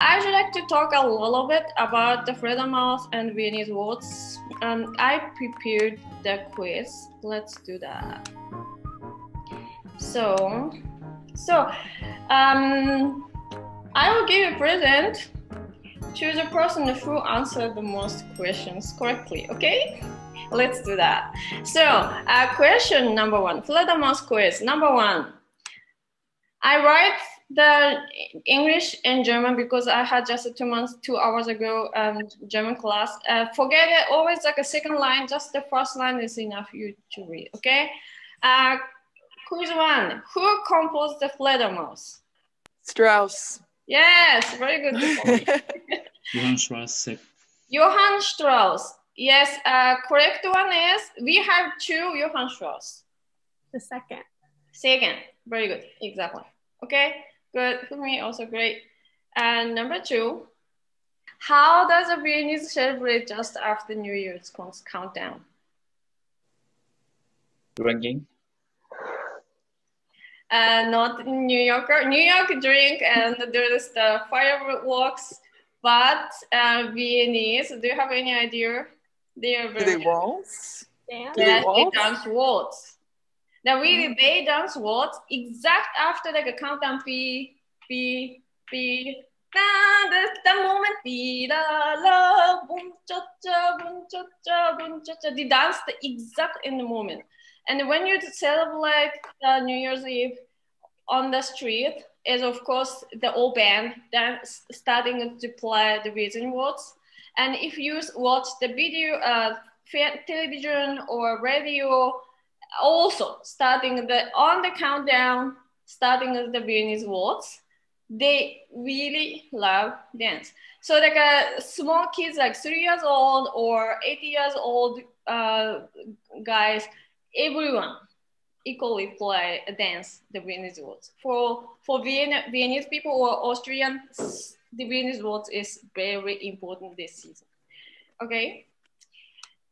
I would like to talk a little bit about the Fledermaus and Viennese waltz. And I prepared the quiz. Let's do that. So, so um, I will give a present to the person who answered the most questions correctly. Okay, let's do that. So, uh, question number one, Fledermaus quiz number one. I write the English and German because I had just two months, two hours ago, um, German class. Uh, forget it, always like a second line, just the first line is enough you to read, okay? Uh, quiz one, who composed the Fledermaus? Strauss. Yes, very good. Johann Strauss. Johann Strauss. Yes, uh, correct one is, we have two Johann Strauss. The second. Second, very good, exactly. Okay, good for me, also great. And number two, how does a Viennese celebrate just after New Year's countdown? Drinking. Uh, not New Yorker. New York drink and there's the fireworks, but uh, Viennese. Do you have any idea? They are Do they waltz? Dance. Do they Yes, they waltz? dance waltz. Now really, they dance waltz exact after like a countdown. Be be be. Da, the, the moment be la la boom cha cha boom cha cha boom cha cha. They dance the exact in the moment. And when you celebrate uh, New Year's Eve on the street, is of course the old band that's starting to play the Viennese waltz. And if you watch the video, uh, television or radio, also starting the on the countdown, starting the Viennese waltz, they really love dance. So like uh, small kids, like three years old or eight years old uh, guys, everyone equally play a dance the Viennese waltz. For for Vienna, Viennese people or Austrian, the Viennese waltz is very important this season. Okay.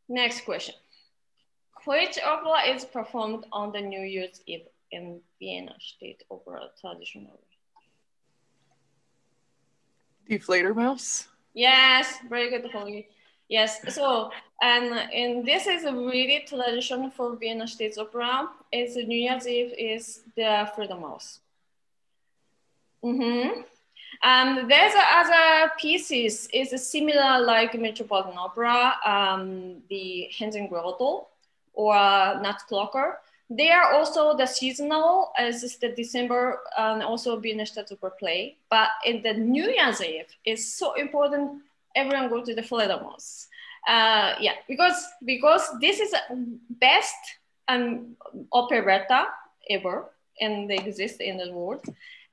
Next question. Which opera is performed on the New Year's Eve in Vienna State Opera traditionally? Die mouse? Yes, very good Holly. Yes, so and and this is a really tradition for Vienna State Opera. It's New Year's Eve is the Fledermaus. Mm-hmm. Um, there's other pieces is similar like Metropolitan Opera, um, the Hansel and Gretel, or Nutcracker. They are also the seasonal, as is the December and also Opera play. But in the New Year's Eve, it's so important. Everyone go to the Fledermaus. Uh, yeah, because because this is the best um, operetta ever, and they exist in the world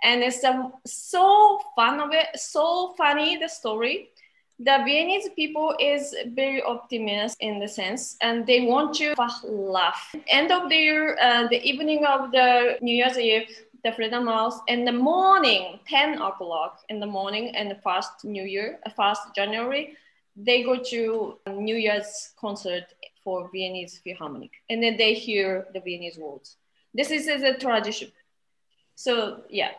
and it's um, so fun of it, so funny the story. The Viennese people is very optimistic in the sense, and they want to laugh. End of the year, uh, the evening of the New Year's Eve, the Freedom Fledermaus, in the morning, 10 o'clock in the morning, and the first New Year, uh, first January, they go to New Year's concert for Viennese Philharmonic, and then they hear the Viennese waltz. This is, is a tradition. So yeah,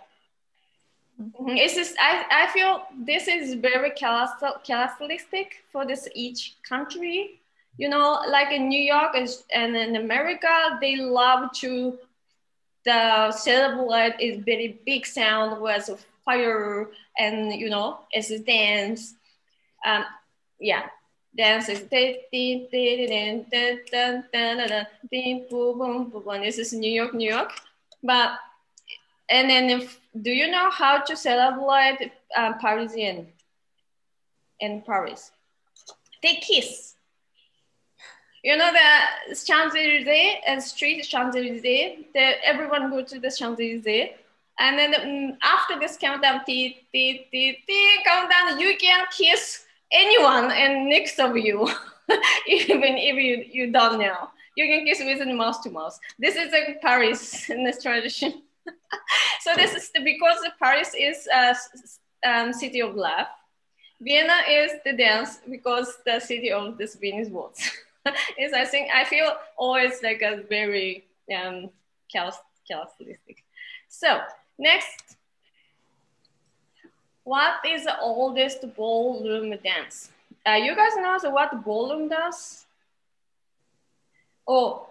Mhm. It's just I, I feel this is very character- characteristic for this each country. You know, like in New York and in America, they love to the celebrate is very big sound with fire and you know it's a dance. Um, yeah, dance is. This is New York, New York, but and then if do you know how to celebrate uh, Parisian in Paris? They kiss. You know the Champs Elysees and street Champs Elysees. Everyone go to the Champs Elysees, and then mm, after this countdown, tee, tee, tee, tee, countdown, you can kiss anyone and next of you, even if you you don't know. You can kiss with mouth to mouth. This is a Paris in this tradition. So this is the, because Paris is a um, city of love. Vienna is the dance because the city of this Viennese waltz. is I think I feel always like a very um, characteristic. So next, What is the oldest ballroom dance? Uh, you guys know what ballroom dance? Oh,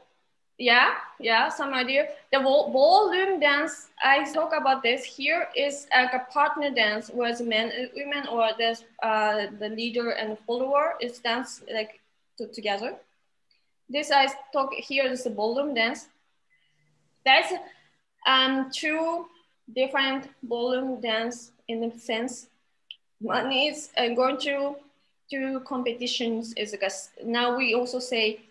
yeah, yeah, some idea. The ball, ballroom dance, I talk about this here, is like a partner dance where men and women or the, uh, the leader and follower is dance like to, together. This I talk here is the ballroom dance. that's um, two different ballroom dance in a sense. One is uh, going to to competitions is like a, now we also say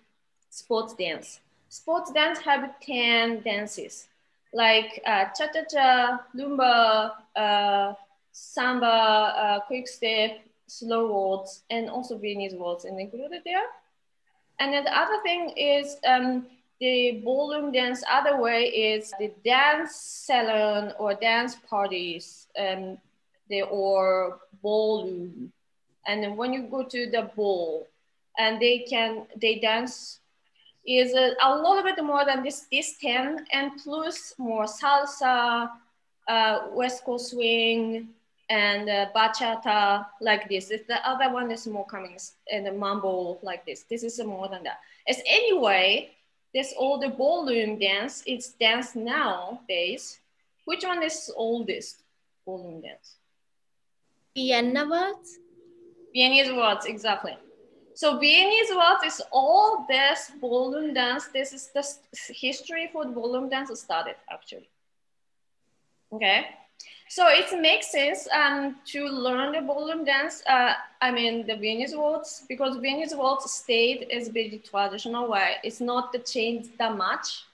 sports dance. Sports dance have 10 dances like uh, cha-cha-cha, lumba, uh, samba, uh, quick step, slow waltz, and also Viennese waltz and included there. And then the other thing is um, the ballroom dance other way is the dance salon or dance parties um, the, or ballroom. And when you go to the ball and they can, they dance is a, little bit more than this, this 10 and plus more salsa, uh, West Coast swing, and uh, bachata like this. The other one is more coming and the mambo like this. This is more than that. As anyway, this older ballroom dance, it's dance nowadays. Which one is oldest ballroom dance? Vienna waltz? Viennese waltz, exactly. So Viennese waltz is all this ballroom dance. This is the history for the ballroom dance started actually. Okay. So it makes sense um, to learn the ballroom dance. Uh, I mean, the Viennese waltz, because Viennese waltz stayed as very traditional way. It's not changed that much.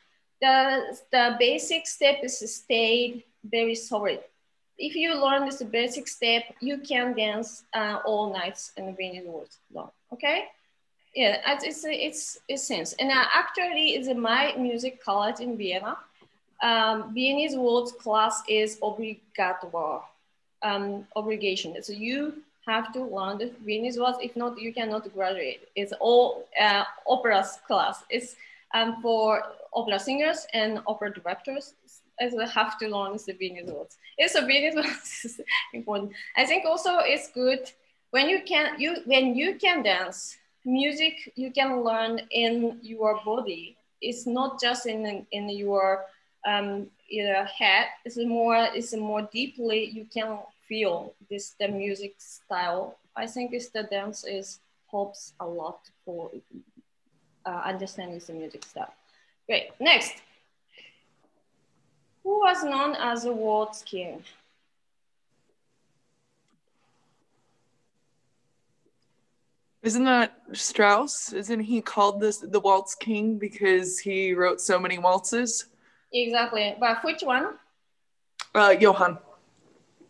The, the basic step is stayed very solid. If you learn this basic step, you can dance uh, all nights in the Viennese waltz long, okay? Yeah, it's, it's, it's sense. And uh, actually, it's my music college in Vienna um, Viennese waltz class is obligatory, um, obligation. So you have to learn the Viennese waltz. If not, you cannot graduate. It's all uh, opera's class. It's um, for opera singers and opera directors. As they have to learn waltz. It's a Viennese waltz is important. I think also it's good when you can you when you can dance music you can learn in your body. It's not just in in your um, either head it's more it's more deeply you can feel this the music style. I think it's the dance is helps a lot for uh, understanding the music style. Great. Next, who was known as the waltz king? Isn't that Strauss? Isn't he called this the waltz king because he wrote so many waltzes? Exactly. But which one? Uh, Johann.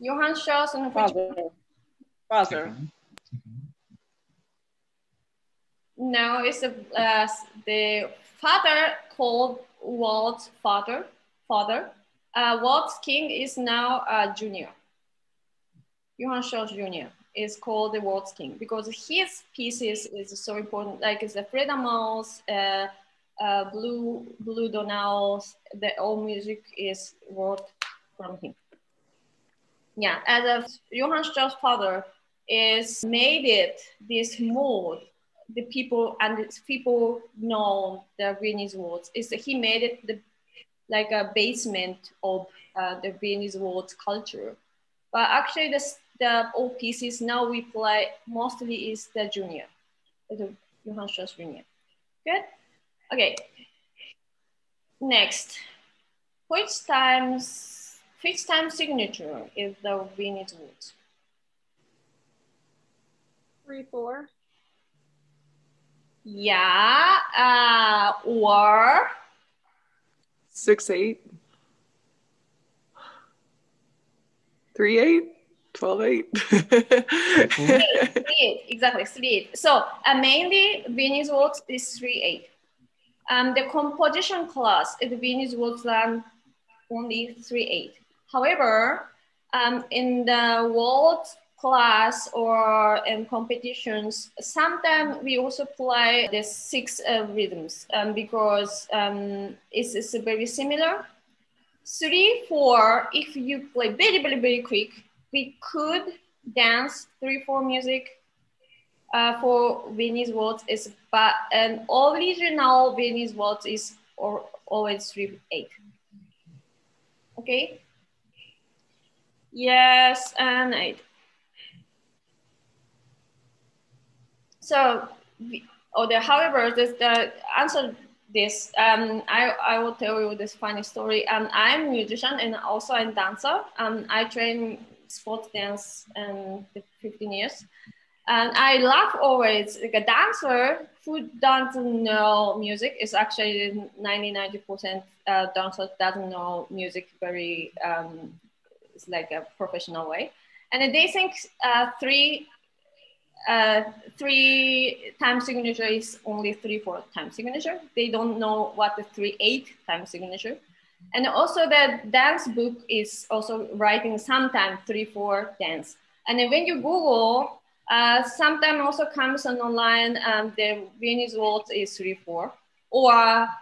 Johann Strauss and which Father. Father. No, it's the uh, the father called Waltz father. Father. Uh, Waltz King is now a junior. Johann Strauss Jr. is called the Waltz King because his pieces is so important. Like it's the Fledermaus, uh, uh, Blue Blue Donau, the all music is wrote from him. Yeah, as a Johann Strauss father is made it this mode. The people and the people know the Viennese waltz. Is he made it the like a basement of uh, the Viennese waltz culture. But actually, the the old pieces now we play mostly is the junior, the Johann Strauss Junior. Good. Okay. Next, which times which time signature is the Viennese waltz? Three, four. Yeah, uh, or Six eight. Three eight. Twelve eight. three, exactly, three eight. So uh, mainly Viennese waltz is three eight. Um, the composition class is Viennese waltz learn only three eight. However, um, in the waltz class or in competitions, sometimes we also play the six uh, rhythms um, because um, it's, it's very similar. Three, four, if you play very, very, very quick, we could dance three four music uh, for Viennese waltz is but an original Viennese waltz is or always three eight. Okay. Yes and eight. So, the, however, this, the answer this, um, I, I will tell you this funny story. Um, I'm a musician and also a dancer. Um, I train sport dance and 15 years. And I love always like a dancer who doesn't know music is actually 90 90% uh, dancers doesn't know music very um, it's like a professional way. And they think uh, three uh, three time signature is only three four time signature. They don't know what the three eight time signature. And also the dance book is also writing sometimes three four dance. And then when you Google, uh, sometimes also comes on online um, the Viennese waltz is three four or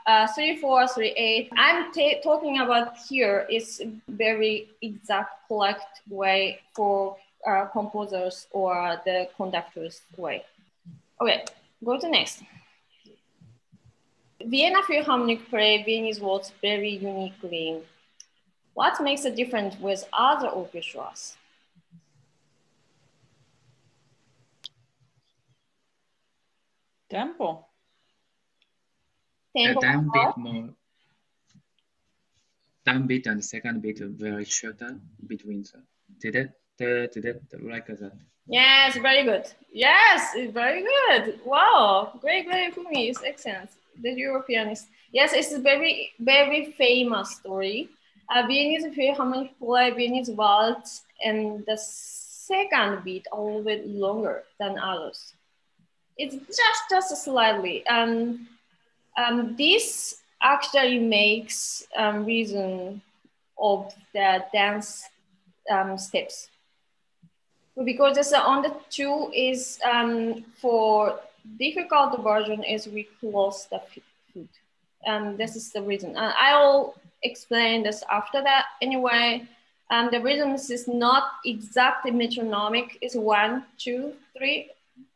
uh, three four three eight. I'm talking about here is very exact correct way for uh, composers or the conductors way. Okay, go to next. Vienna Philharmonic play Viennese waltz very uniquely. What makes a difference with other orchestras? Tempo. The Tempo. time beat more. Time beat and second beat very shorter between the. Did it? Like that? Yes, very good. Yes, it's very good. Wow, great, great for me. It's excellent. The Europeanist. Yes, it's a very, very famous story. Uh, Viennese Philharmonic play Viennese waltz, and the second beat a little bit longer than others. It's just, just slightly. Um, um, this actually makes um, reason of the dance um, steps because it's on the two is um, for difficult version is we close the foot. Um, this is the reason. Uh, I'll explain this after that. Anyway, um, the reason is not exactly metronomic. It's one, two, three,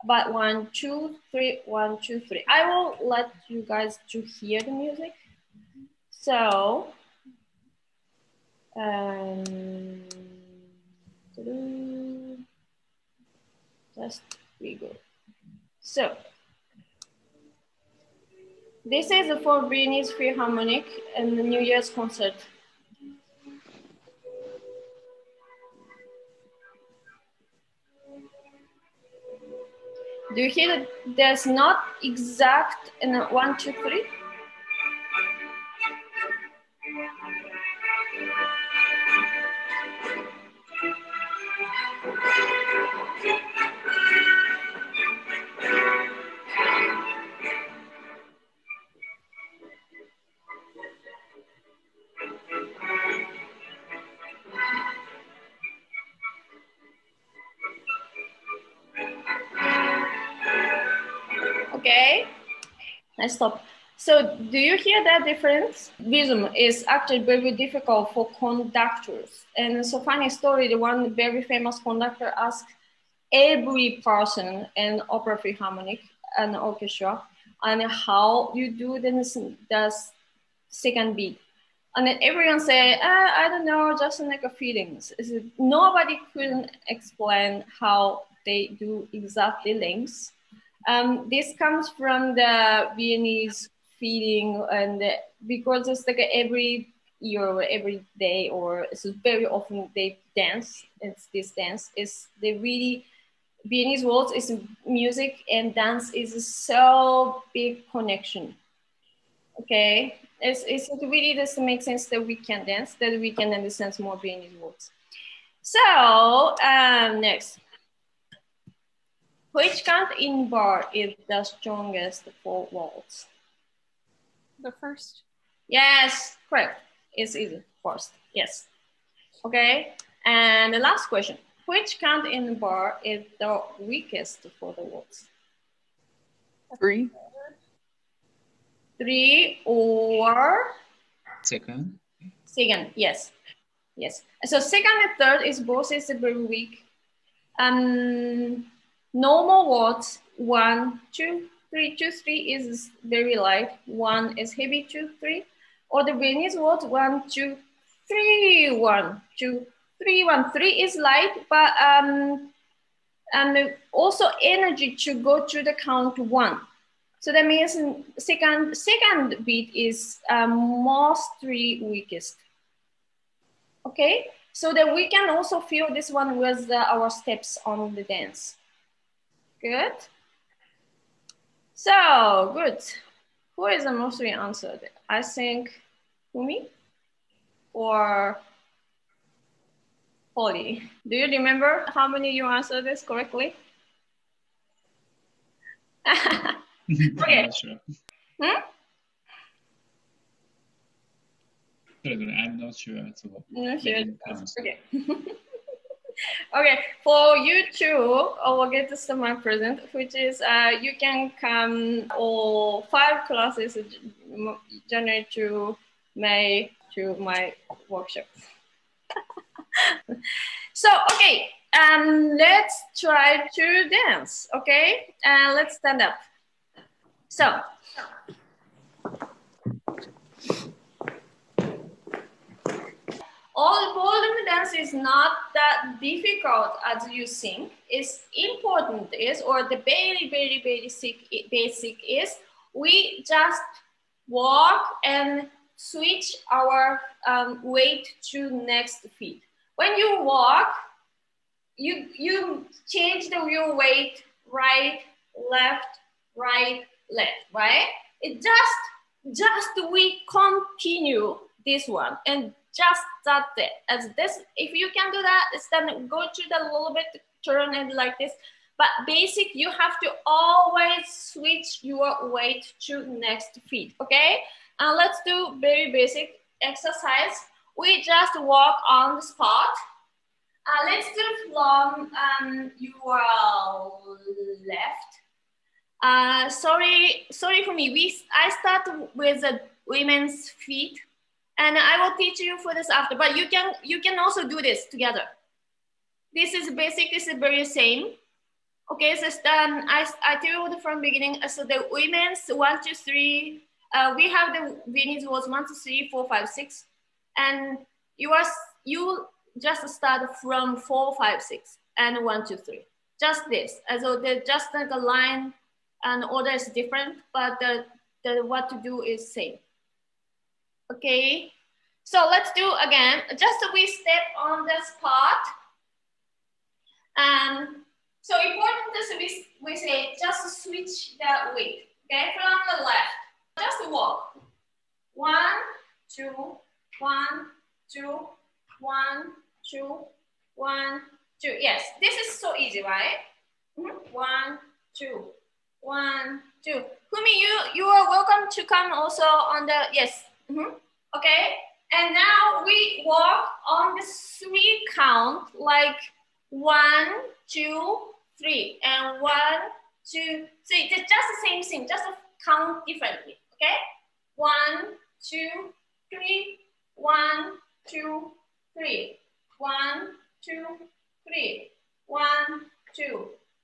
but one, two, three, one, two, three. I will let you guys to hear the music. So, um, just we go. So, this is for Viennese Philharmonic and the New Year's concert. Do you hear that there's not exact in a one, two, three? Okay, Stop. So do you hear that difference? Rhythm is actually very difficult for conductors. And so funny story, the one very famous conductor asked every person in opera philharmonic and orchestra and how you do this, the second beat. And then everyone say, ah, I don't know, just like a feelings. Nobody couldn't explain how they do exactly links um, this comes from the Viennese feeling, and because it's like every year every day, or so very often they dance. It's this dance is they really Viennese waltz is music and dance is a so big connection. Okay, it's it's really doesn't make sense that we can dance, that we can understand more Viennese waltz. So um, next. Which count in bar is the strongest for waltz? The first. Yes, correct. It's easy. First, yes. Okay, and the last question. Which count in bar is the weakest for the waltz? Three. Three or Second. second, yes. Yes. So second and third is both is very weak. Um, normal waltz, one, two, three, two, three is very light. One is heavy, two, three. Or the Viennese waltz, one, two, three, one, two, three, one. Three is light, but um, and also energy to go to the count one. So that means second second beat is um, most three weakest. Okay, so that we can also feel this one with the, our steps on the dance. Good. So good. Who is the mostly answered? I think Fumi or Polly. Do you remember how many you answered this correctly? okay. sure. Hmm? I'm not sure as well. Not sure. Okay. okay, for you too, I will get to my present, which is uh, you can come all five classes January to May to my workshop. so okay, um, let's try to dance. Okay, uh, let's stand up. So. All ballroom dance is not that difficult as you think. It's important is, or the very, very basic, basic is, we just walk and switch our um, weight to next feet. When you walk, you, you change the your weight right, left, right, left, right? It just, just we continue this one and just that it. As this, if you can do that, it's then go to the little bit, turn it like this. But basic, you have to always switch your weight to next feet, okay? And let's do very basic exercise. We just walk on the spot. Uh, let's do from um, your left. Uh, sorry, sorry for me. We I start with the women's feet, and I will teach you for this after. But you can you can also do this together. This is basic. This is very same. Okay, so then I I tell you from beginning. Uh, so the women's one two three. Uh, we have the Viennese was one two three four five six, and you are you just start from four five six and one two three. Just this. And so the just like a line and order is different, but the, the what to do is same. Okay, so let's do again. Just we step on the spot. And so important is we, we say just switch the weight, okay, from the left. Just walk. One, two, one, two, one, two, one, two. Yes, this is so easy, right? Mm -hmm. One, two, one, two. Kumi, you you are welcome to come also on the yes. Mm -hmm. Okay. And now we walk on the three count like one, two, three, and one, two, three. It's just the same thing, just a count differently. Okay. One, two, three. One, two, three. One, two, three. One, two,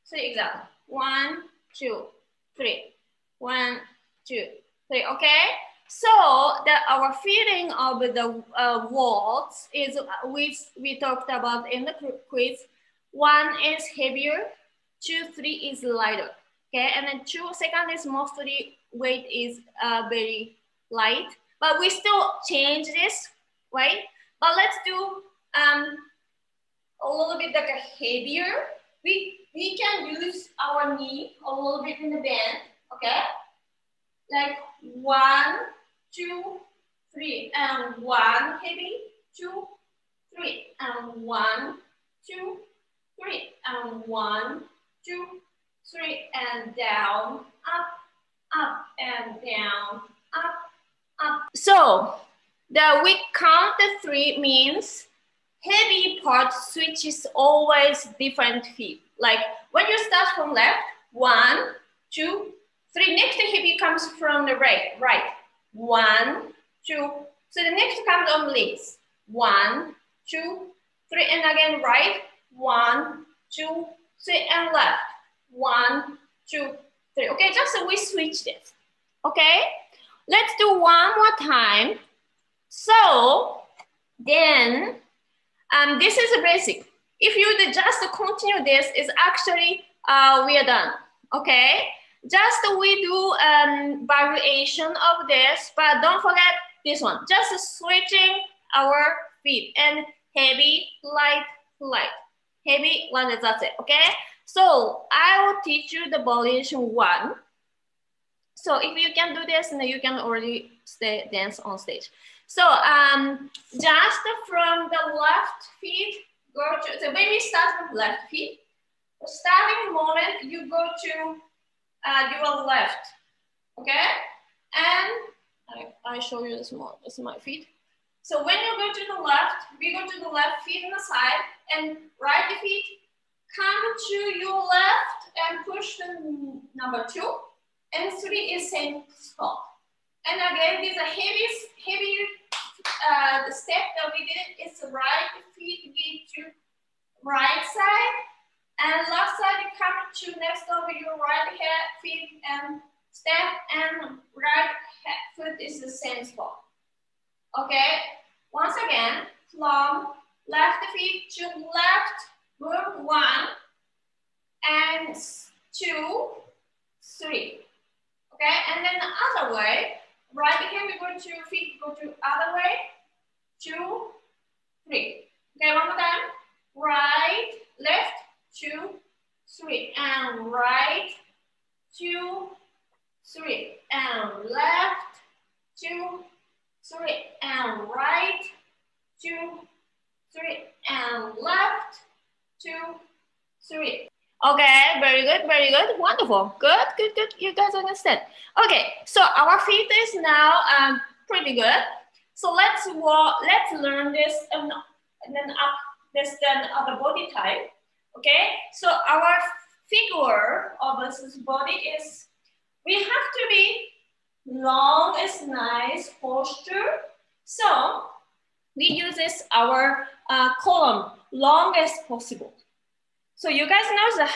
three. Example. One, two, three. One, two, three. Okay. So the our feeling of the uh, waltz is which we we talked about in the quiz. One is heavier, two, three is lighter. Okay, and then two second is mostly weight is uh, very light, but we still change this, right? But let's do um a little bit like a heavier. We we can use our knee a little bit in the bend, okay? Like one, two, three, and one heavy, two, three, and one, two, three, and one, two, three, and down, up, up, and down, up, up. So the we count the three means heavy part switches always different feet. Like when you start from left, one, two, three. Next heavy comes from the right, right. One, two. So the next comes on legs. One, two, three, and again right, one, two, three, and left, one, two, three. Okay, just so we switch this. Okay, let's do one more time. So then, um, this is a basic. If you just continue this, is actually uh, we are done. Okay, just we do um, variation of this, but don't forget this one. Just switching our feet and heavy, light, light, heavy, light. That's it. Okay. So I will teach you the variation one. So if you can do this, then you can already stay dance on stage. So um, just from the left feet, go to, so we start with left feet, starting moment, you go to uh, your left, okay? And I, I show you this more, this is my feet. So when you go to the left, we go to the left feet on the side and right feet, come to your left and push the number two and three is same spot. And again, this is a heavy, heavy uh, the step that we did is the right feet get to right side and left side you come to next over your right hand, feet and step and right head foot is the same spot. Okay, once again, from left feet to left, move one and two, three. Okay, and then the other way, right we go to feet, go to other way, two, three. Okay, one more time. Right, left, two, three, and right, two, three, and left, two, three, and right, two, three, and left, two, three. Okay, very good, very good, wonderful, good, good, good. You guys understand? Okay, so our feet is now um, pretty good. So let's walk, let's learn this and, and then up this then other body type. Okay, so our figure of this body is we have to be long is nice posture. So we use this our uh, column long as possible. So you guys know the,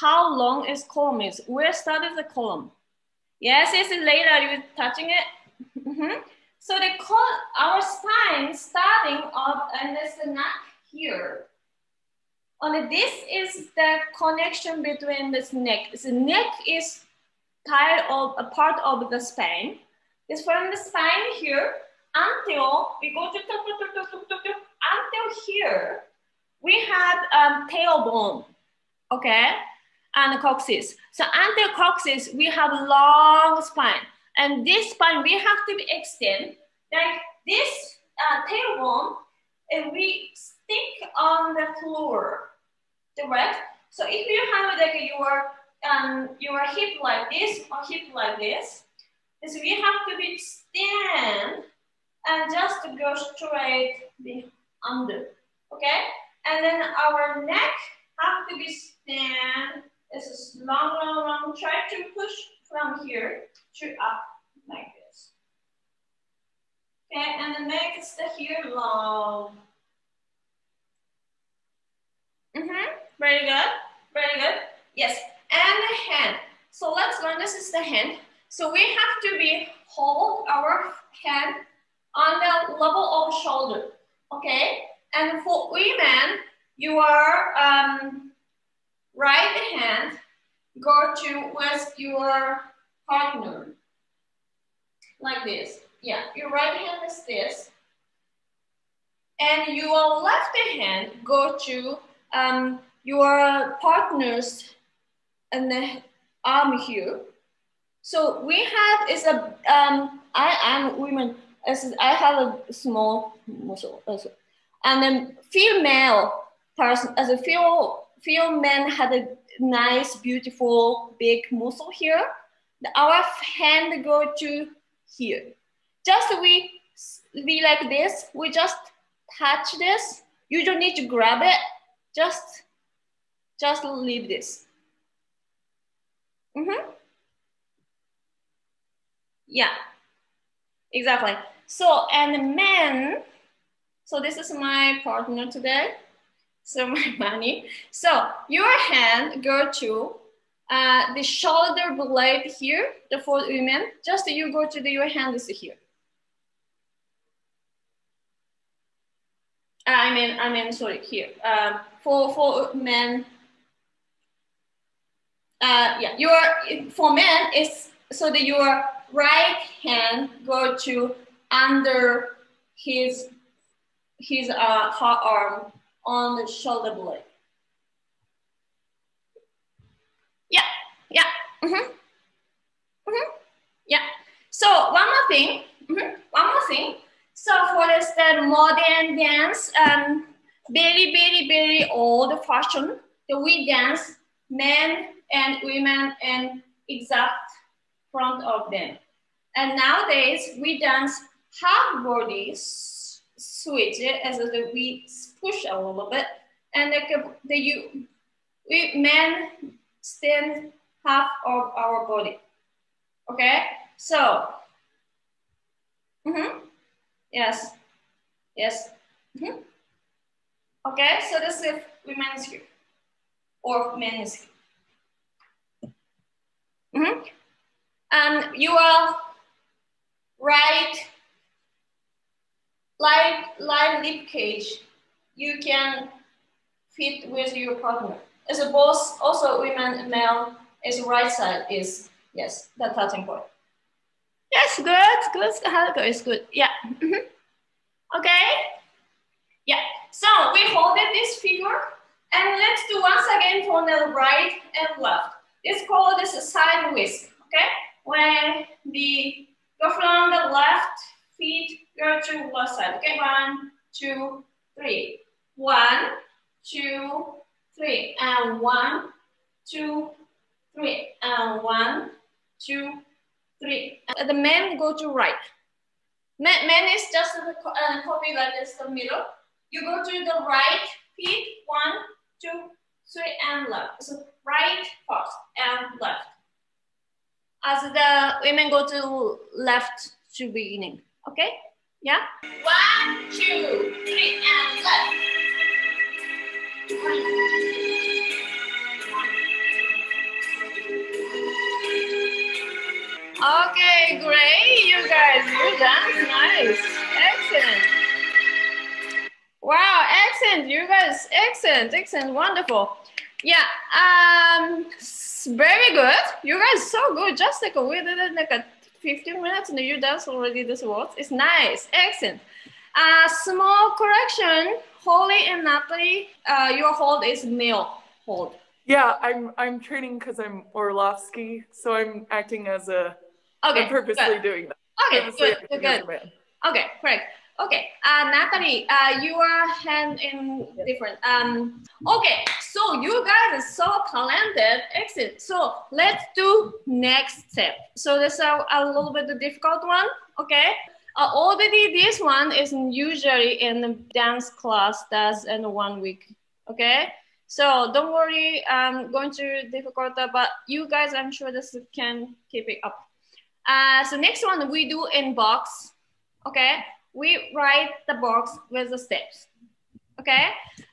how long is column is. Where started the column? Yes, it's later you touching it. Mm -hmm. So they call our spine starting up and there's the neck here. Only this is the connection between this neck. The neck is part of a part of the spine. It's from the spine here until we go to until here. We have um, tailbone, okay, and coccyx. So until coccyx, we have long spine. And this spine, we have to extend like this uh, tailbone, and we stick on the floor, direct. So if you have like your um, your hip like this or hip like this, is we have to be stand and just go straight under, okay? And then our neck have to be stand. This is long, long, long. Try to push from here to up like this. Okay, and the neck is here long. Mm-hmm. Very good. Very good. Yes. And the hand. So let's learn this is the hand. So we have to be hold our hand on the level of shoulder. Okay. And for women, your um, right hand go to with your partner like this. Yeah, your right hand is this. And your left hand go to um, your partner's and the arm here. So we have is a um, I am women as I have a small muscle also, and then female person as a female female man had a nice beautiful big muscle here. Our hand go to here. Just we be like this. We just touch this. You don't need to grab it. Just just leave this. Mm-hmm. Yeah, exactly. So, and men, So this is my partner today. So my money. So your hand go to uh, the shoulder blade here, the for women. Just you go to the your hand is here. Uh, I mean, I mean, sorry, here. Um, for for men, uh, yeah, your for men is so that your right hand go to under his his uh hot arm on the shoulder blade. Yeah, yeah, mm-hmm. Mm-hmm. yeah. So one more thing, mm-hmm. one more thing. So for this that modern dance, um, very, very, very old fashion, that we dance men and women in exact front of them. And nowadays we dance half body switch as the, we push a little bit, and the, the you we men stand half of our body. Okay, so. Mm-hmm. Yes. Yes. Mm-hmm. Okay, so this is women's here or men's here. Mm-hmm. And you are right, like, like lip cage, you can fit with your partner. As a boss, also women and male, is right side is, yes, touching point. Yes, good, good. Helga is good. Yeah. Mm-hmm. Okay. Yeah. So we hold this figure, and let's do once again from the right and left. It's called this side whisk. Okay. When the go from the left feet go to left side. Okay. One, two, three. One, two, three, and one, two, three, and one, two three. The men go to right. Men, is just uh, copy like this, the middle. You go to the right feet, one, two, three, and left. So right first and left. As the women go to left to beginning. Okay? Yeah? One, two, three, and left. Okay, great, you guys. You dance nice. Excellent. Wow, excellent. You guys, excellent, excellent, wonderful. Yeah, um, very good. You guys so good. Just like we did it like a 15 minutes and you dance already this words. It's nice, excellent. Uh, small correction, Holly and Natalie, uh, your hold is male hold. Yeah, I'm I'm training because I'm Orlofsky, so I'm acting as a Okay. I'm purposely good. doing that. Okay, Purposely good, good, good. Okay, correct. Okay, uh, Natalie, uh, you are hand in different. Um, okay, so you guys are so talented. Excellent. So let's do next step. So this is a, a little bit the difficult one. Okay. Uh, already this one is usually in the dance class that's in one week. Okay. So don't worry, I'm going to difficult, but you guys, I'm sure this can keep it up. Uh, so next one we do in box. Okay, we write the box with the steps. Okay.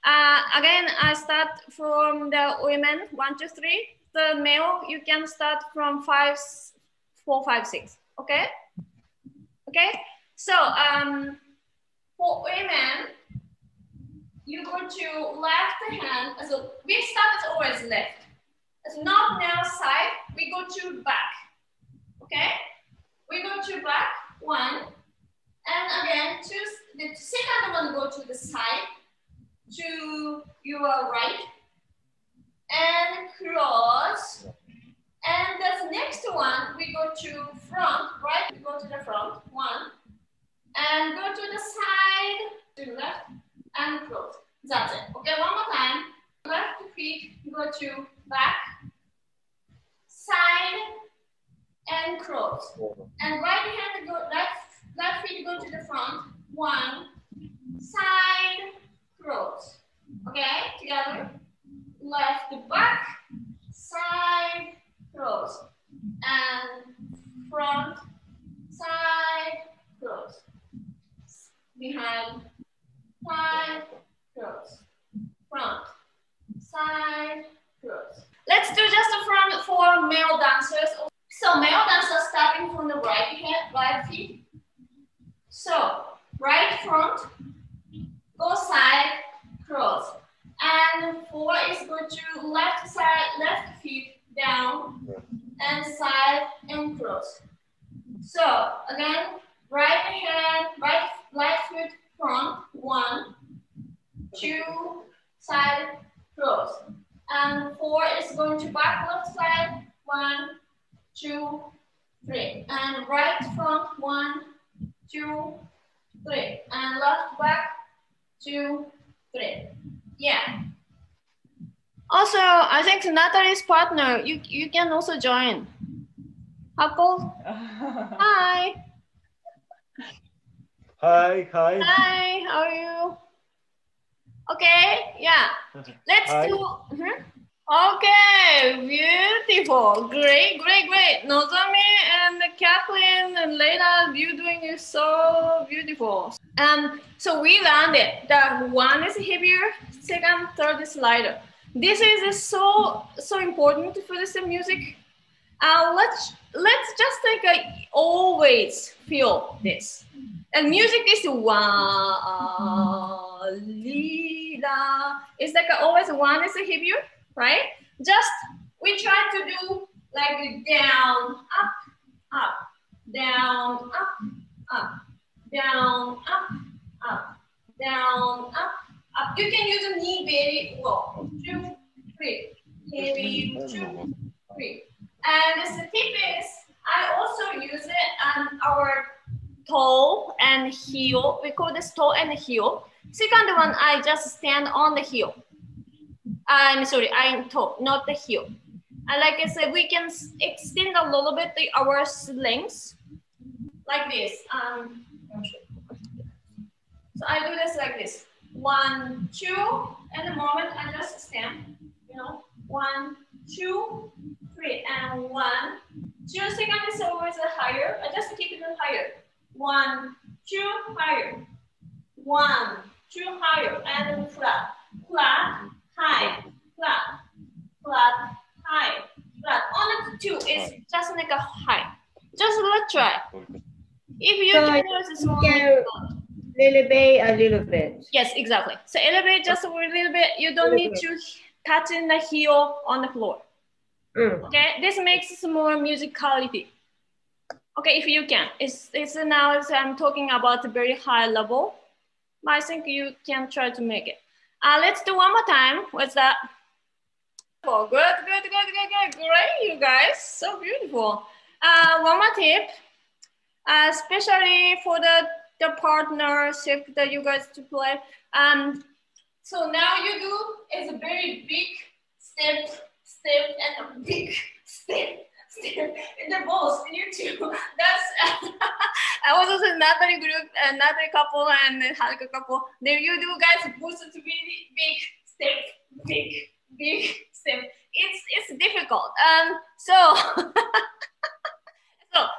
Uh, again, I start from the women one, two, three. The male you can start from five, four, five, six. Okay. Okay. So um, for women, you go to left hand. So we start always left. It's not now side. We go to back. Okay? We go to back, one. And again, choose the second one go to the side, to your right, and cross. And the next one, we go to front, right? We go to the front, one. And go to the side, to left, and cross. That's it. Okay, one more time. Left feet, go to back, side, and cross. And right hand go left left feet go to the front. One side cross. Okay, together. Left to back, side cross, and front side cross. Behind side cross, front side cross. Let's do just a front for male dancers. So male dancers starting from the right hand, right feet. So right front, go side, cross. And four is go to left side, left feet down, and side and cross. So again, right hand, right, right foot front, one, two, side, cross. And four is going to back left side, one, two, three. And right front, one, two, three. And left back, two, three. Yeah. Also, I think Natalie's partner, you, you can also join. Hako, hi. Hi, hi. Hi, how are you? Okay, yeah. Let's Hi. do. Mhm. Okay, beautiful. Great, great, great. Nozomi and Kathleen and Leila, you doing it so beautiful. Um, so we learned it. That one is heavier, second, third is lighter. This is so so important for this music. Uh, let's let's just like uh, always feel this. And music is wa. It's like always one is heavier, right? Just we try to do like down, up, up, down, up, up, down, up, up, down, up, up. You can use a knee very well. Two, three, heavy, two, three. And the tip is, I also use it on our toe and heel. We call this toe and heel. Second one, I just stand on the heel. I'm sorry, I'm toe, not the heel. And like I said, we can extend a little bit the our length, like this. Um, so I do this like this. One, two, and the moment I just stand, you know, one, two, three, and one, two. Second is always a higher. I just keep it higher. One, two, higher. One, two, higher, and then flat, flat, high, flat, flat, high, flat. On the two, is just like a high. Just let's try. If you So can use a small. Elevate a little bit. Yes, exactly. So elevate just a little bit. You don't need to touch in the heel on the floor. Mm. Okay, this makes some more musicality. Okay, if you can. It's it's now it's, I'm talking about a very high level. But I think you can try to make it. Uh, let's do one more time. What's that? Oh, good, good, good, good, good. Great, you guys. So beautiful. Uh, one more tip, uh, especially for the, the partnership that you guys to play. Um, so now you do is a very big step, step, and a big step, step. They're both you two. That's I was also in Natalie group another couple and Haruka couple. Then you do guys both to really big step, big, big step. It's it's difficult. Um so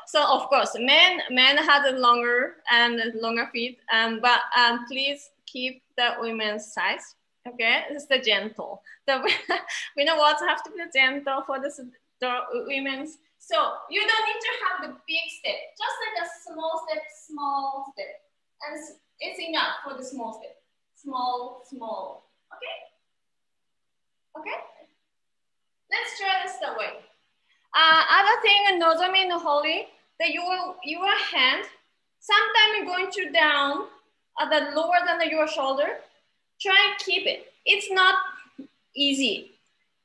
so of course men men has a longer and longer feet. Um but um please keep the women's size. Okay, it's the gentle. The we know what have to be gentle for this the women's. So you don't need to have the big step, just like a small step, small step, and it's, enough for the small step. Small, small. Okay. Okay. Let's try this way. Uh, other thing, Nozomi Holly, that your your hand, sometimes you're going to down at the lower than your shoulder. Try and keep it. It's not easy.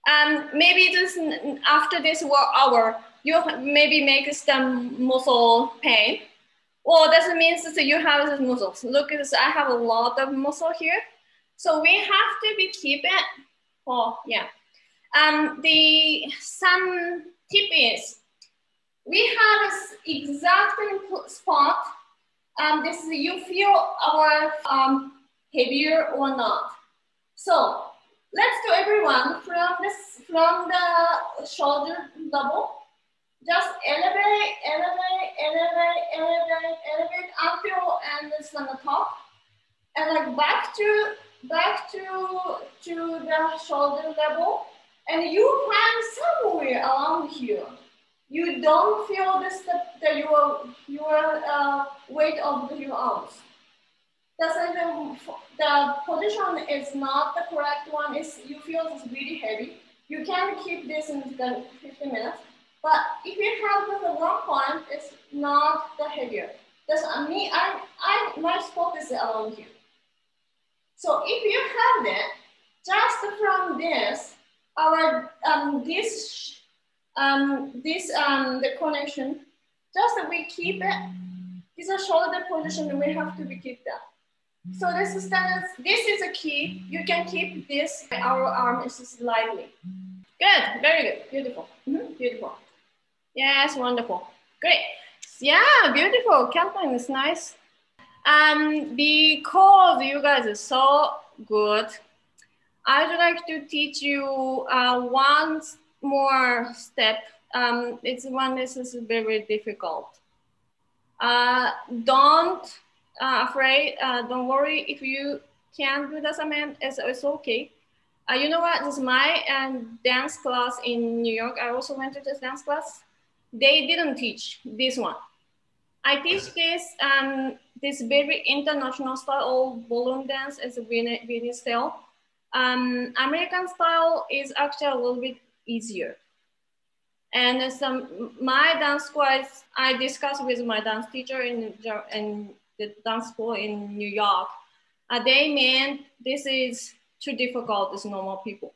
Um, maybe just after this work hour, you maybe make some muscle pain. Well, that means that you have this muscles. Look this, I have a lot of muscle here. So we have to be keep it. Oh, yeah. Um, the some tip is we have this exact spot. Um, this is you feel our um, heavier or not. So let's do everyone from this from the shoulder level. Just elevate, elevate, elevate, elevate, elevate until and it's on the top, and like back to back to to the shoulder level, and you find somewhere along here. You don't feel this the, the your your uh, weight of your arms. Like the, position is not the correct one. Is you feel it's really heavy. You can keep this in the 15 minutes. But if you have the one point, it's not the heavier. That's me. I I my spot is around here. So if you have it, just from this, our um this um this um the connection, just that we keep it. This is a shoulder position. We have to be keep that. So this is. This is a key. You can keep this. Our arm is slightly. Good. Very good. Beautiful. Mm -hmm. Beautiful. Yes. Wonderful. Great. Yeah. Beautiful. Camping is nice. Um, because you guys are so good, I'd like to teach you uh, one more step. Um, it's one. This is very difficult. Uh, don't uh, afraid. Uh, don't worry if you can't do the assignment. It's, it's okay. Uh, you know what? This is my um, dance class in New York. I also went to this dance class. They didn't teach this one. I teach this um, this very international style of ballroom dance is a Viennese style. Um, American style is actually a little bit easier. And some my dance class, I discussed with my dance teacher in, in the dance school in New York, uh, they meant this is too difficult as normal people.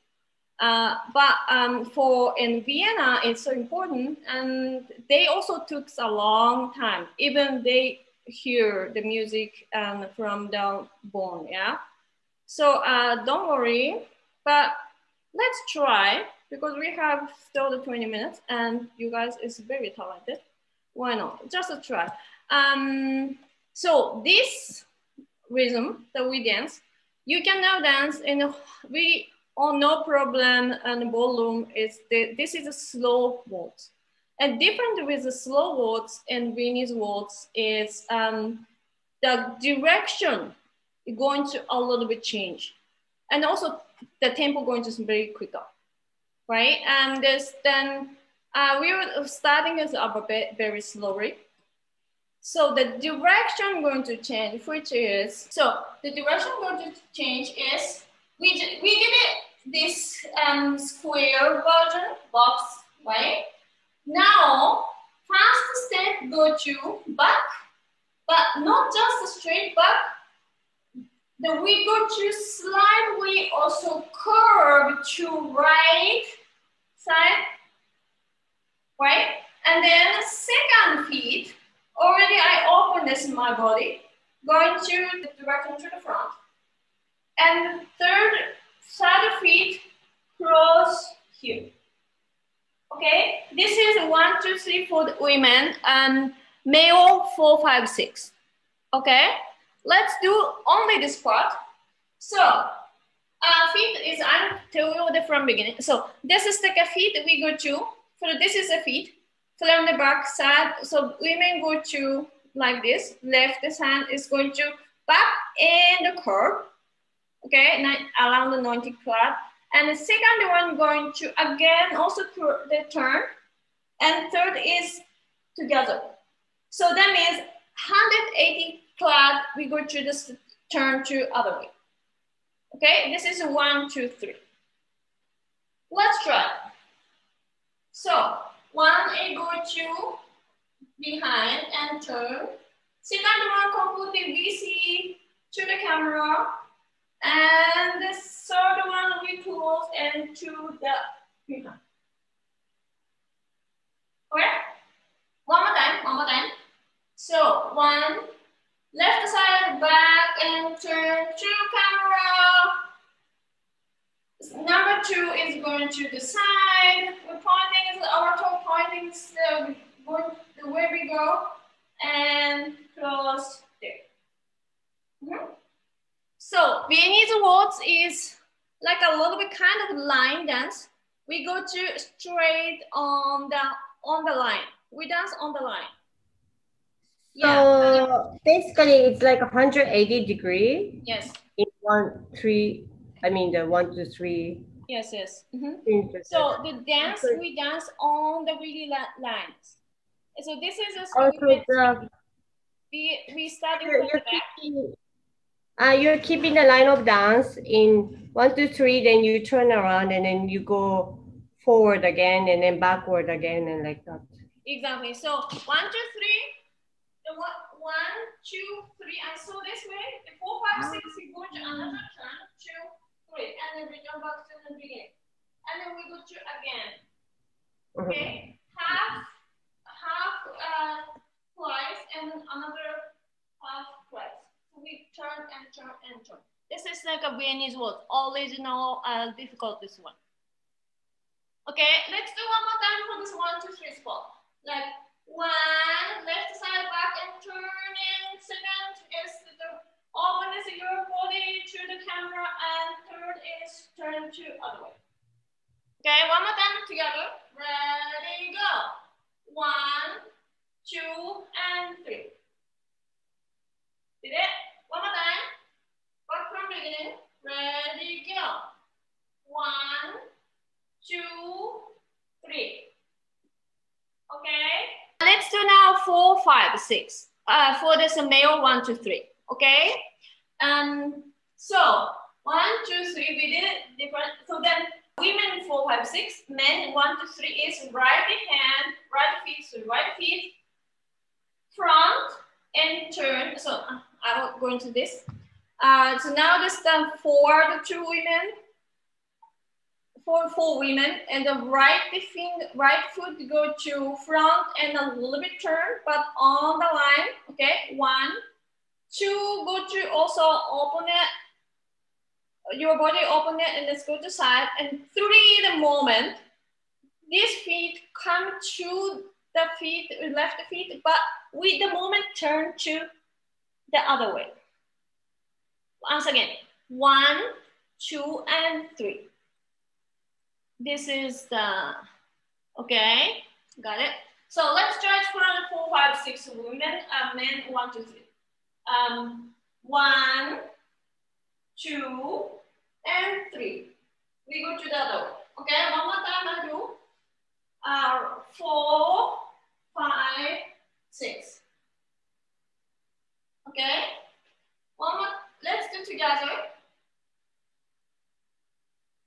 Uh, but um, for in Vienna, it's so important, and they also took a long time. Even they hear the music and from the bone, yeah. So uh, don't worry, but let's try because we have still the 20 minutes, and you guys is very talented. Why not? Just a try. Um, so this rhythm that we dance, you can now dance in really oh, no problem and ballroom is the, this is a slow waltz. And different with the slow waltz and Viennese waltz is um, the direction is going to a little bit change. And also the tempo going to be very quicker, right? And this then uh, we were starting as a bit very slowly so the direction going to change, which is, so the direction going to change is, we, we did it this um, square version box, right? Now, first step go to back, but not just straight back. Then we go to we also curve to right side, right? And then second feet, Already I open this in my body, going to the direction to the front. And third side of feet, cross here. Okay, this is one, two, three for the women and male four, five, six. Okay, let's do only this part. So, uh, feet is, I'm telling you the from beginning. So this is the feet we go to. So this is the feet from the back side. So women go to like this. Left hand is going to back in the curve. Okay, around the 90 grad. And the second one going to again also the turn. And third is together. So that means 180 grad, we go to this turn to other way. Okay, this is one, two, three. Let's try. So one go to behind and turn. Second one completely VC to the camera. And the third one we close and to the behind. Okay? One more time, one more time. So one, left side, back and turn to camera. Number two is going to the side. We're pointing our toe pointing so the way we go and close there. Mm -hmm. So Viennese waltz is like a little bit kind of line dance. We go to straight on the on the line. We dance on the line. So basically it's like 180 degree. Yes. In one, three, I mean the one, two, three Yes, yes. Mhm. So the dance we dance on the really lines. So this is a also the we we starting you're, the you're back. keeping, uh, you're keeping the line of dance in one, two, three, then you turn around and then you go forward again and then backward again and like that. Exactly. So one, two, three. The one, one, two, three. And so this way, the four, five, six, we go to another turn, two, three, and then return back to the beginning. And then we go to again. Mhm. Okay. Half, half uh, twice, and then another half twice. So we turn and turn and turn. This is like a Viennese waltz. Always know uh, difficult this one. Okay, let's do one more time for this one, two, three spot. Like one, left side back and turning. Second is the open is your body to the camera, and third is turn to other way. Okay, one more time together. Ready, go. One, two, and three. Did it? One more time. Back from beginning. Ready, go. One, two, three. Okay. Let's do now four, five, six. Uh, for this a male, one, two, three. Okay. Um. So one, two, three. We did it different. So then women four, five, six. Men one, two, three is right hand, right feet, so right feet, front and turn. So uh, I will go into this. Uh, so now this done for the two women for four women and the right finger, right foot go to front and a little bit turn, but on the line. Okay, one, two, go to also open it, your body open it, and let's go to side. And three, the moment these feet come to the feet, left feet, but with the moment turn to the other way. Once again, one, two, and three this is the okay got it. So let's for the four five six women uh, men one two three. Um one two and three. We go to the other one. Okay one more time i do uh four five six. Okay? One more let's do together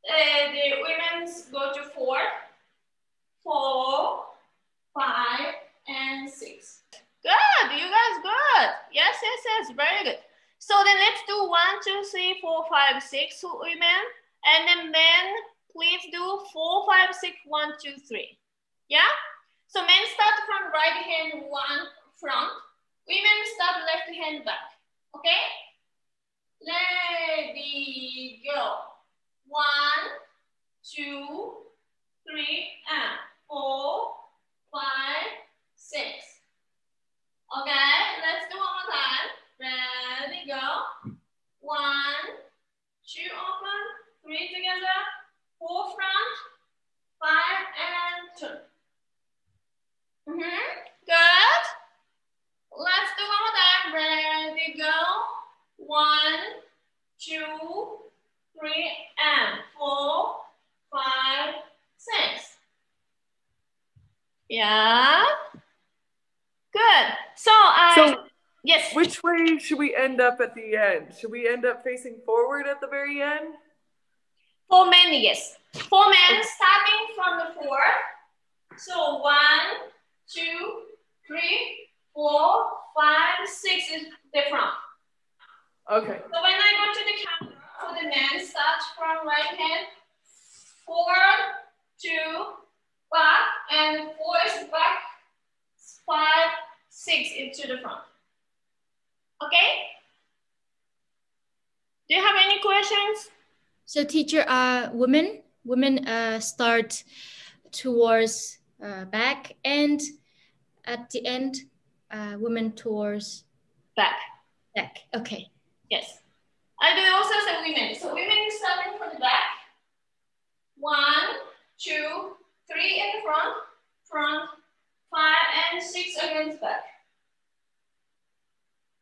uh, the women's go to four, four, five, and six. Good, you guys good. Yes, yes, yes, very good. So then let's do one, two, three, four, five, six women. And then men, please do four, five, six, one, two, three. Yeah? So men start from right hand one front. Women start left hand back. Okay? Ready, go. One, two, three, and four, five, six. Okay, let's do one more time. Ready, go. One, two open, three together, four front, five, and two. Mm-hmm. Good. Let's do one more time. Ready, go. One, two, three, and four, five, six. Yeah. Good. So I So yes. which way should we end up at the end? Should we end up facing forward at the very end? Four men, yes. Four men starting from the four. So one, two, three, four, five, six is the front. Okay. So when I go to the camera, for the men, start from right hand, forward, two, back, and four is back, five, six into the front. Okay? Do you have any questions? So teacher, uh, women, women uh, start towards uh, back and at the end, uh, women towards Back. back. Okay. Yes. I do also say women. So women starting from the back. One, two, three in the front, front, five, and six against back.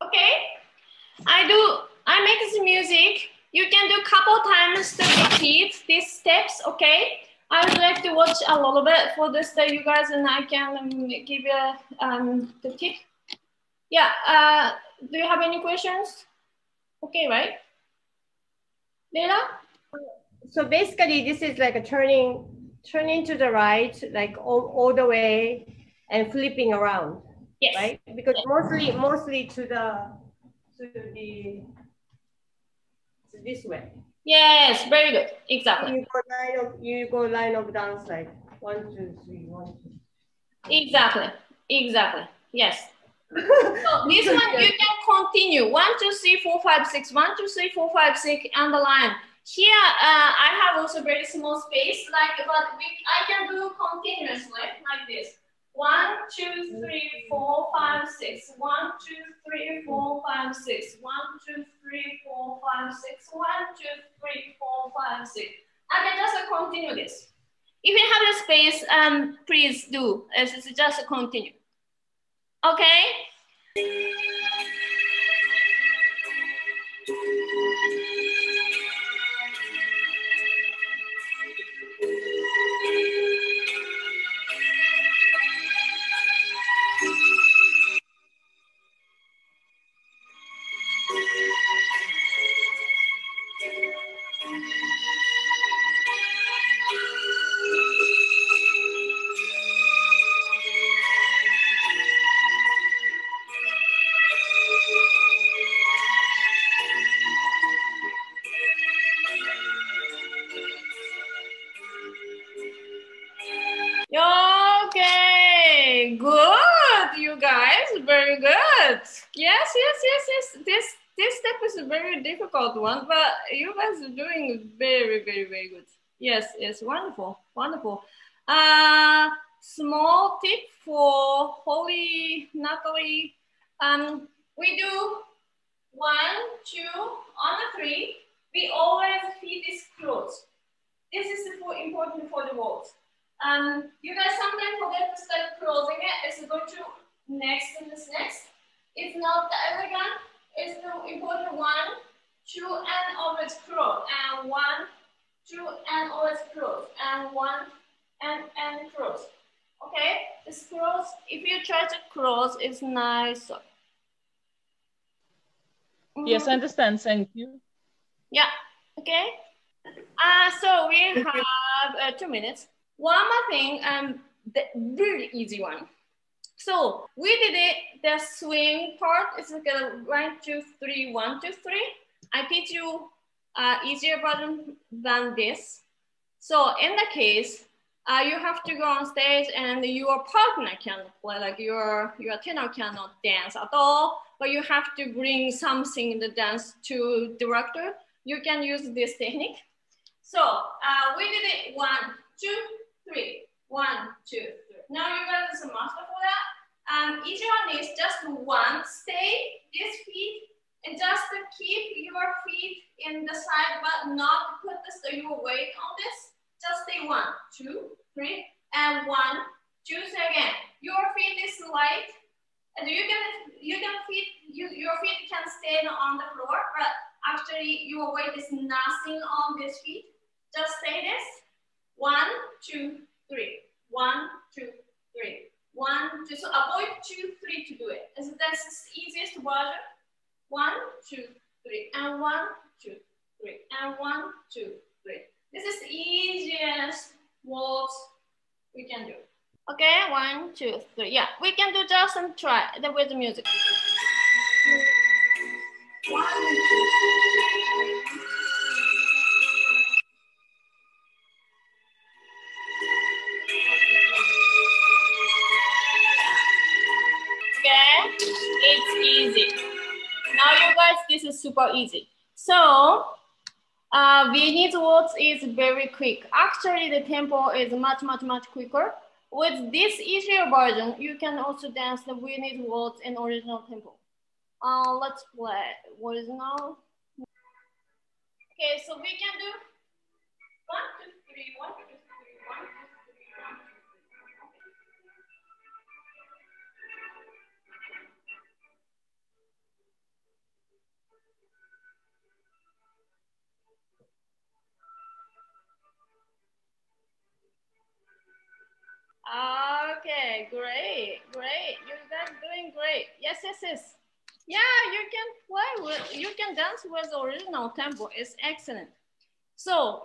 Okay? I do, I make the music You can do a couple times to repeat these steps, okay? I would like to watch a little bit for this that you guys and I can um, give you um, the tip. Yeah, uh, do you have any questions? Okay, right? Leila? So basically, this is like a turning, turning to the right, like all, all the way, and flipping around, Yes. right? Because mostly, mostly to the, to the, to this way. Yes, very good. Exactly. You go line of, you go line of dance like one, two, three, one, two. Exactly. Exactly. Yes. So So this one you can continue. One, two, three, four, five, six. One, two, three, four, five, six, and the line. Here, uh, I have also very small space, like, but we, I can do continuously like this. One, two, three, four, five, six. One, two, three, four, five, six. One, two, three, four, five, six. One, two, three, four, five, six. I can just continue this. If you have the space, um, please do. It's just continue. Okay, difficult one, but you guys are doing very, very, very good. Yes, yes, wonderful, wonderful. Uh, small tip for Holy Natalie. Um, we do one, two, on a three. We always feed this close. This is for, important for the waltz. Um, you guys sometimes forget to start closing it. It's go to next and this next. It's not the elegant. It's the important one, two, and always close. And one, two, and always close. And one, and and close. Okay, this close. If you try to close, it's nice. Yes, I understand. Thank you. Yeah. Okay. Uh, so we have uh, two minutes. One more thing, um, the really easy one. So we did it, the swing part is like a one, two, three, one, two, three. I teach you uh, easier version than this. So in the case, uh, you have to go on stage and your partner can play, like your, your tenor cannot dance at all, but you have to bring something in the dance to director. You can use this technique. So uh, we did it one, two, three. One, two, three. Now you guys is a master for that. Um, each one is just one. Stay this feet and just to keep your feet in the side, but not put this, your weight on this. Just stay one, two, three, and one, two. So again, your feet is light, and you can you can feet you your feet can stay on the floor, but actually your weight is nothing on this feet. Just say this. One, two, three. One, two, three. One, two. So avoid two, three to do it. As that's the easiest version. One, two, three. And one, two, three. And one, two, three. This is the easiest waltz we can do. Okay, one, two, three. Yeah, we can do just and try with the music. One, two, is super easy. So, uh, Viennese waltz is very quick. Actually, the tempo is much, much, much quicker. With this easier version, you can also dance the Viennese waltz in original tempo. Uh, let's play original. Okay, so we can do one, two, three, one, two, Okay, great, great. You guys doing great. Yes, yes, yes. Yeah, you can play with, you can dance with original tempo. It's excellent. So,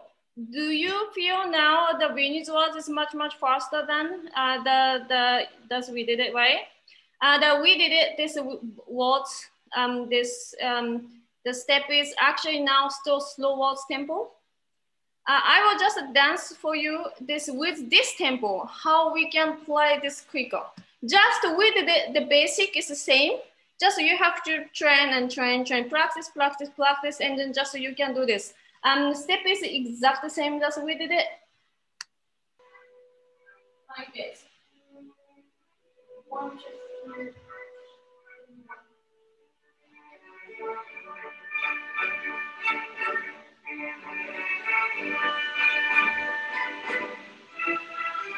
do you feel now the waltz is much much faster than uh, the the thus we did it right? Uh, the we did it this waltz um this um the step is actually now still slow waltz tempo. Uh, I will just dance for you this with this tempo, how we can play this quicker. Just with the, the basic is the same. Just you have to train and train, train, practice, practice, practice, and then just so you can do this. Um, step is exactly the same as we did it. Like this. One, two, three.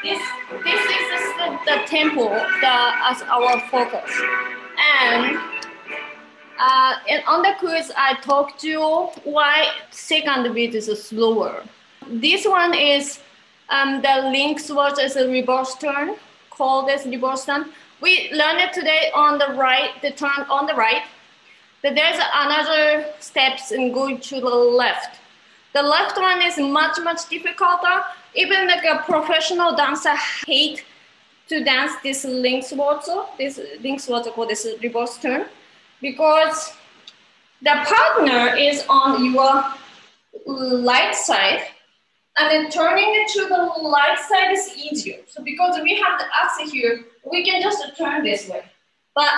This, this is the, the tempo the, as our focus. And, uh, and on the quiz, I talked to you why second beat is slower. This one is um, the link switch is a reverse turn, called as reverse turn. We learned it today on the right, the turn on the right. But there's another steps in going to the left. The left one is much, much difficult even like a uh, professional dancer hate to dance this Linkswalzer, this Linkswalzer called this reverse turn, because the partner is on your light side, and then turning it to the light side is easier. So because we have the axis here, we can just turn this way. But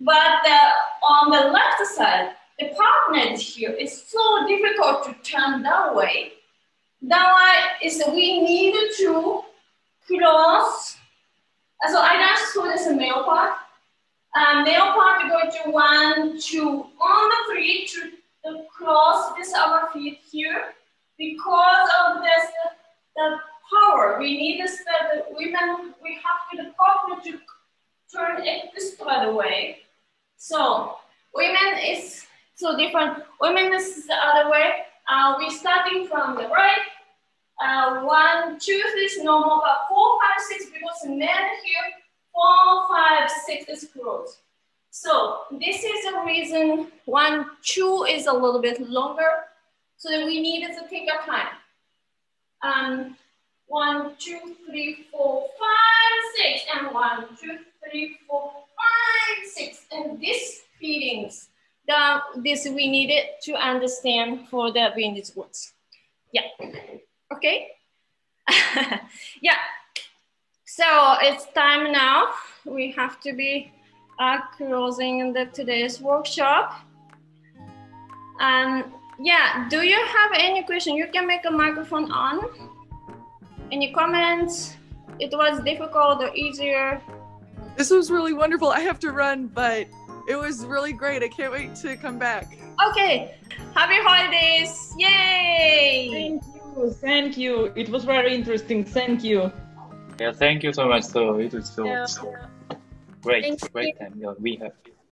but the, on the left side, the partner here is so difficult to turn that way That way is we need to cross. So I just saw this male part. Um, male part go to one, two, on the three to cross this our feet here because of this the power. We need this that the women we have to the power to turn it this other way. So women is so different. Women this is the other way. Uh, we starting from the right. Uh, one, two, three is normal, but four, five, six, because men here, four, five, six is close. So this is the reason one, two is a little bit longer. So we need to take our time. Um, one, two, three, four, five, six, and one, two, three, four, five, six. And this feelings the, this we needed to understand for the Viennese waltz. Yeah, okay. yeah, so it's time now. We have to be uh, closing the today's workshop. Um, yeah, do you have any question? You can make a microphone on. Any comments? It was difficult or easier? This was really wonderful. I have to run, but it was really great. I can't wait to come back. Okay. Happy holidays. Yay. Thank you. Thank you. It was very interesting. Thank you. Yeah, thank you so much. So it was so, Yeah. so great, Thank great time. Yeah, we have